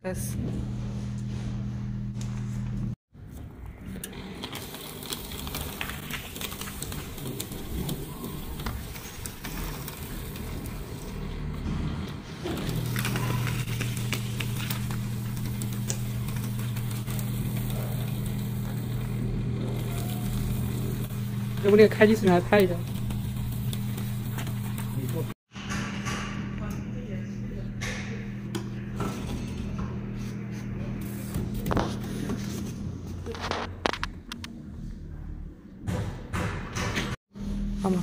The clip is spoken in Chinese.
开始。要不那个开机视频来拍一下。好吗？